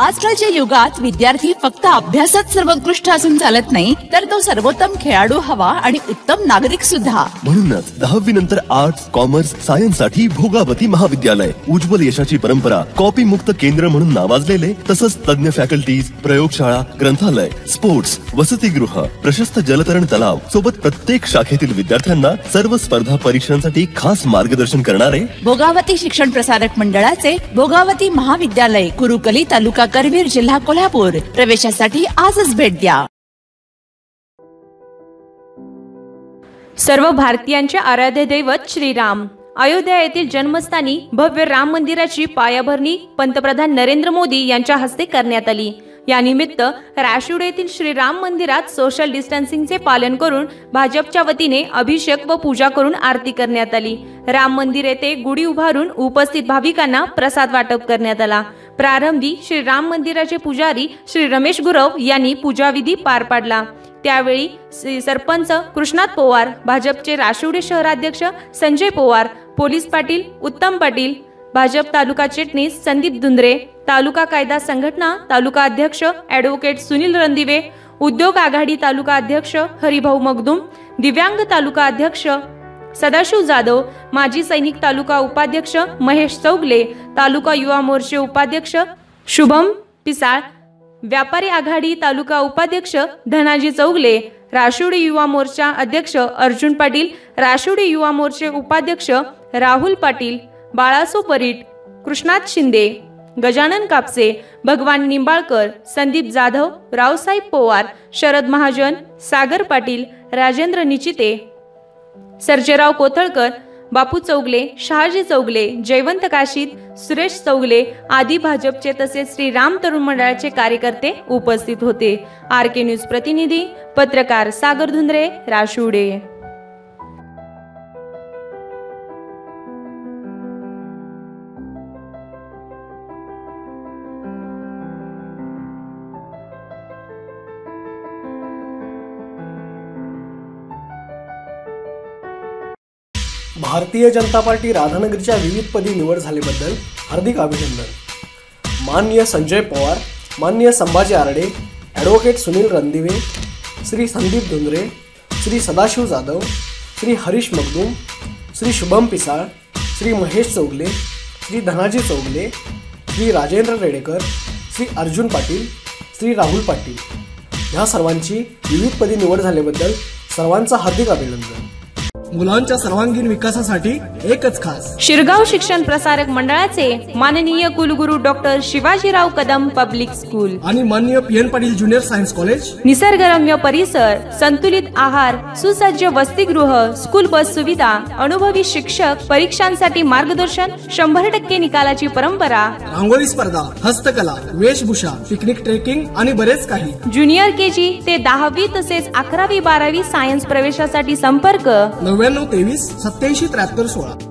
आजकालच्या युगात विद्यार्थी फक्त अभ्यासात सर्वोत्कृष्ट असून चालत नाही तर तो सर्वोत्तम खेळाडू हवा आणि उत्तम नागरिक सुद्धा. म्हणूनच दहावी नंतर आर्ट्स कॉमर्स सायन्ससाठी भोगावती महाविद्यालय उज्ज्वल यशाची परंपरा कॉपी मुक्त केंद्र म्हणून नावाजलेले तसंच तज्ञ फॅकल्टीज प्रयोगशाळा ग्रंथालय स्पोर्ट्स वसतिगृह प्रशस्त जलतरण तलाव सोबत प्रत्येक शाखेतील विद्यार्थ्यांना सर्व स्पर्धा परीक्षांसाठी खास मार्गदर्शन करणारे भोगावती शिक्षण प्रसारक मंडळाचे भोगावती महाविद्यालय कुरुकली तालुका करवीर जिल्हा कोल्हापूर. प्रवेशासाठी आजच भेट द्या. सर्व भारतीयांचे आराध्य दैवत श्रीराम. अयोध्या येथील जन्मस्थानी भव्य राम मंदिराची पायाभरणी पंतप्रधान नरेंद्र मोदी यांच्या हस्ते करण्यात आली. यानिमित्त राशिवडे येथील श्रीराम मंदिरात सोशल डिस्टन्सिंगचे पालन करून भाजपच्या वतीने अभिषेक व पूजा करून आरती करण्यात आली. राम मंदिर येथे गुढी उभारून उपस्थित भाविकांना प्रसाद वाटप करण्यात आला. प्रारंभी श्री राम मंदिराचे पुजारी श्री रमेश गुरव यांनी पूजाविधी पार पाडला. त्यावेळी श्री सरपंच कृष्णात पवार भाजपचे राशिवडे शहराध्यक्ष संजय पवार पोलीस पाटील उत्तम पाटील भाजप तालुका चिटणीस संदीप धुंद्रे तालुका कायदा संघटना तालुका अध्यक्ष ॲडव्होकेट सुनील रणदिवे उद्योग आघाडी तालुका अध्यक्ष हरिभाऊ मगदुम दिव्यांग तालुका अध्यक्ष सदाशिव जाधव माजी सैनिक तालुका उपाध्यक्ष महेश चौगले तालुका युवा मोर्चे उपाध्यक्ष शुभम पिसाळ व्यापारी आघाडी तालुका उपाध्यक्ष धनाजी चौगले राशिवडी युवा मोर्चा अध्यक्ष अर्जुन पाटील राशिवडी युवा मोर्चे उपाध्यक्ष राहुल पाटील बाळासो परीट कृष्णात शिंदे गजानन कापसे भगवान निंबाळकर संदीप जाधव रावसाहेब पवार शरद महाजन सागर पाटील राजेंद्र निचिते सर्जेराव कोथळकर बापू चौगले शहाजी चौगले जयवंत काशीद सुरेश चौगले आदी भाजपचे तसेच श्री राम तरुण मंडळाचे कार्यकर्ते उपस्थित होते. आर के न्यूज प्रतिनिधी पत्रकार सागर धुंद्रे राशुडे भारतीय जनता पार्टी राधानगरीच्या विविध पदी निवड झाल्याबद्दल हार्दिक अभिनंदन. माननीय संजय पवार माननीय संभाजी आरडे ॲडव्होकेट सुनील रणदिवे श्री संदीप धुंद्रे श्री सदाशिव जाधव श्री हरीश मगदूम श्री शुभम पिसाळ श्री महेश चौगले श्री धनाजी चौगले श्री राजेंद्र रेडेकर श्री अर्जुन पाटील श्री राहुल पाटील. ह्या सर्वांची विविध पदी निवड झाल्याबद्दल सर्वांचं हार्दिक अभिनंदन. मुलांच्या सर्वांगीण विकासासाठी एकच खास. शिरगाव शिक्षण प्रसारक मंडळाचे माननीय कुलगुरू doctor Shivajirao Kadam public school. आणि माननीय P N Patil junior science college. निसर्गरम्य परिसर संतुलित आहार सुसज्ज वसतिगृह स्कूल बस सुविधा अनुभवी शिक्षक परीक्षांसाठी मार्गदर्शन शंभर टक्के निकालाची परंपरा. रांगोळी स्पर्धा हस्तकला वेशभूषा पिकनिक ट्रेकिंग आणि बरेच काही. ज्युनियर के जी ते दहावी तसेच अकरावी बारावी सायन्स प्रवेशासाठी संपर्क. नव्याण्णव तेवीस सत्याऐंशी त्र्याहत्तर सोळा.